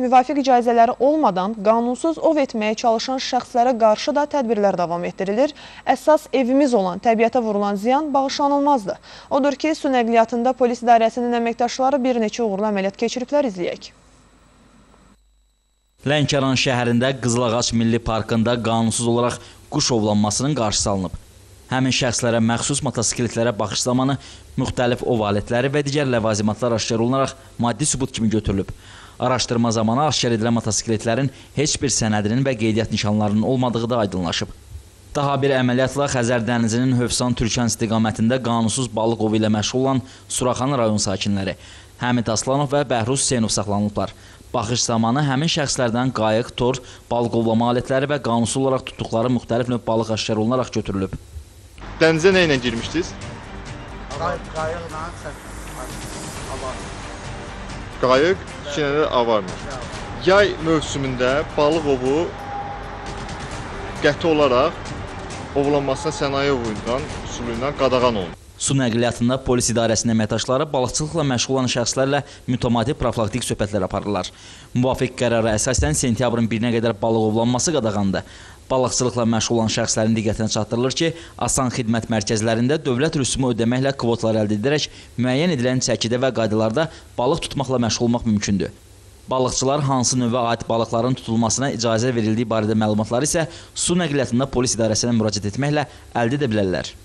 müvafiq icazələri olmadan qanunsuz ov etməyə çalışan şəxslərə qarşı da tədbirlər davam etdirilir. Əsas evimiz olan təbiətə vurulan ziyan bağışlanılmazdır. Odur ki, su nəqliyyatında polis idarəsinin əməkdaşları bir neçə uğurlu əməliyyat keçiriblər, izləyək. Lənkəran şəhərində Qızılağac Milli Parkında qanunsuz olaraq quş ovlanmasının qarşısı alınıb. Həmin şəxslərə məxsus motosikletlərə baxış zamanı müxtəlif ov alətləri və digər ləvazimatlar aşkar olunaraq maddi sübut kimi götürülüb. Araşdırma zamanı aşkar edilən motosikletlərin heç bir sənədinin və qeydiyyat nişanlarının olmadığı da aydınlaşıb. Daha bir əməliyyatla Xəzər dənizinin Hövsan-Türkan istiqamətində qanunsuz balıq ovu ilə məşğul olan Suraxan rayon sakinləri Həmid Aslanov və Bəhruz Hüseynov saxlanılıblar. Baxış zamanı həmin şəxslərdən qayıq, tor, balıq ovlama alətləri və qanunsuz olaraq tutduqları müxtəlif növ balıq aşkar olunaraq götürülüb. Dənizə nə ilə girmişdiniz? Qayıq, qayıqla. Qayıq, iki dənə də avarla. Yay mövsümündə balıq ovu qəti olaraq ovlanmasına sənaye ovundan üsulu ilə qadağan olunur. Su nəqliyyatında polis idarəsinin əməkdaşları balıqçılıqla məşğul olan şəxslərlə mütəmadi profilaktik söhbətlər aparırlar. Müvafiq qərara əsasən sentyabrın 1-nə qədər balıq ovlanması qadağandır. Balıqçılıqla məşğul olan şəxslərin diqqətinə çatdırılır ki, asan xidmət mərkəzlərində dövlət rüsumu ödəməklə kvotlar əldə edilərək müəyyən edilən çəkidə və qaydalarda balıq tutmaqla məşğul olmaq mümkündür. Balıqçılar hansı növə aid balıqların tutulmasına icazə verildiyi barədə məlumatları isə su nəqliyyatında polis idarəsinə müraciət etməklə əldə edə bilərlər.